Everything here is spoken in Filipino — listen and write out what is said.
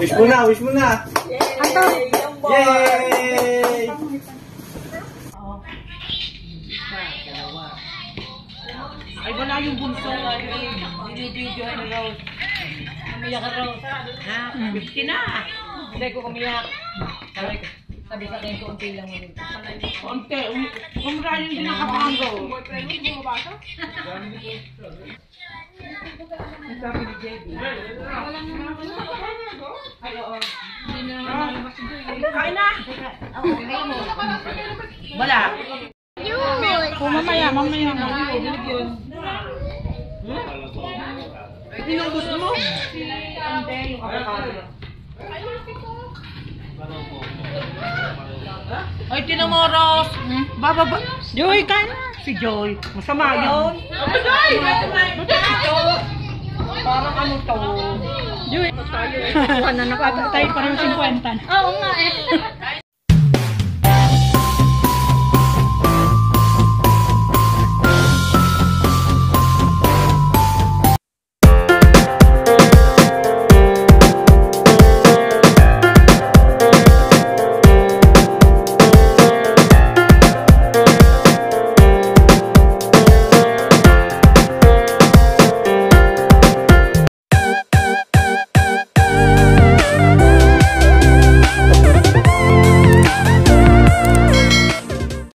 Wish mo na, wish mo na. Ato. Yay! Ay, wala yung bunso. Binibidyo ni Rose. Umiyak ka, Rose. Ha? 50 na. Hindi ko umiyak. Sabi ko, sabi sa akin, konti lang mo nito. Konti. Um, umrayan din ang kapango. Sabi ni JB. Ay, oo. Kain na! Wala. O, mamaya, mamaya. yun. Sinong gusto mo? Hindi, yung avocado. Ay, tinamoros! Bababa. Joy, kain na. Si Joy. Masama yun. Joy! Parang ano to? Kuha na nakatay parang 50. Oo nga eh.